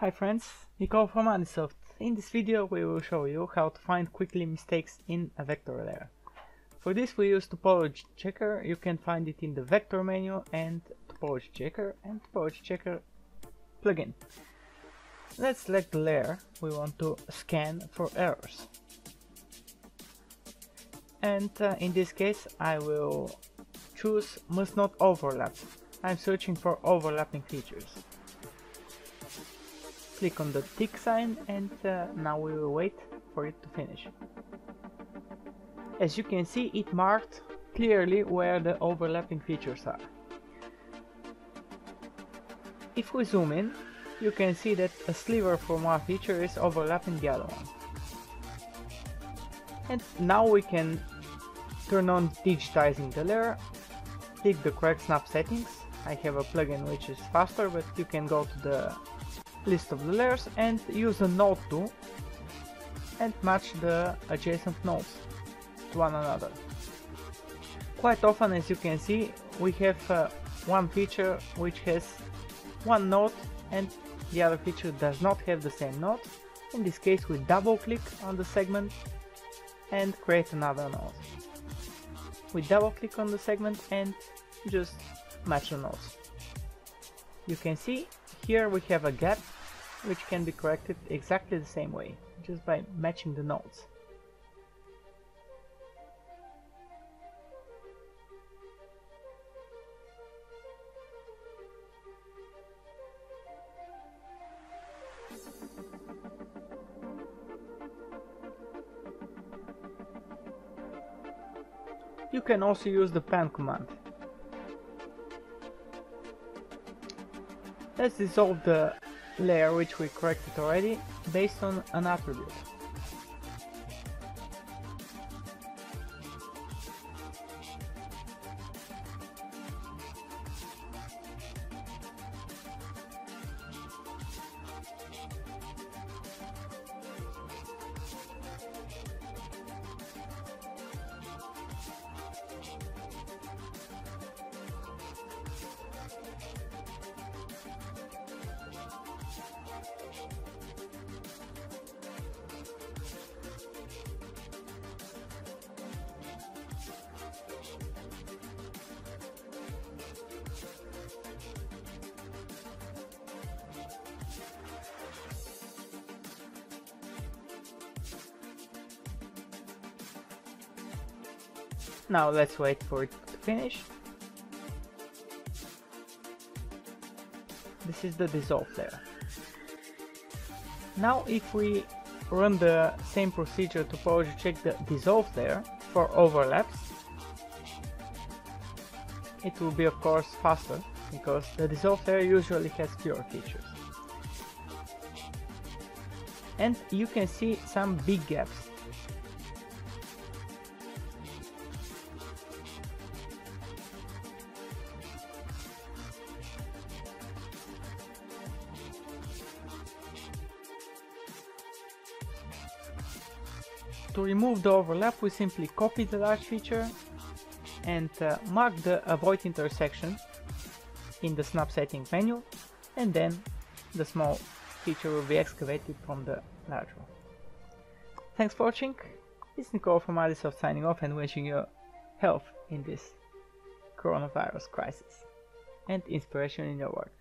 Hi friends, Nikola from Adisoft. In this video we will show you how to find quickly mistakes in a vector layer. For this we use topology checker, you can find it in the vector menu and topology checker and topology checker plugin. Let's select the layer we want to scan for errors. And uh, in this case I will choose must not overlap. I'm searching for overlapping features click on the tick sign and uh, now we will wait for it to finish. As you can see it marked clearly where the overlapping features are. If we zoom in, you can see that a sliver from one feature is overlapping the other one. And now we can turn on digitizing the layer, pick the correct snap settings. I have a plugin which is faster, but you can go to the list of the layers and use a node tool and match the adjacent nodes to one another. Quite often as you can see we have uh, one feature which has one node and the other feature does not have the same node. In this case we double click on the segment and create another node. We double click on the segment and just match the nodes. You can see here we have a gap which can be corrected exactly the same way, just by matching the nodes. You can also use the pan command. Let's dissolve the layer which we corrected already based on an attribute. Now let's wait for it to finish. This is the dissolve layer. Now if we run the same procedure to check the dissolve layer for overlaps, it will be of course faster because the dissolve layer usually has fewer features. And you can see some big gaps To remove the overlap we simply copy the large feature and uh, mark the avoid intersection in the snap setting menu and then the small feature will be excavated from the large one. Thanks for watching, it's Nikola from Adisoft signing off and wishing you health in this coronavirus crisis and inspiration in your work.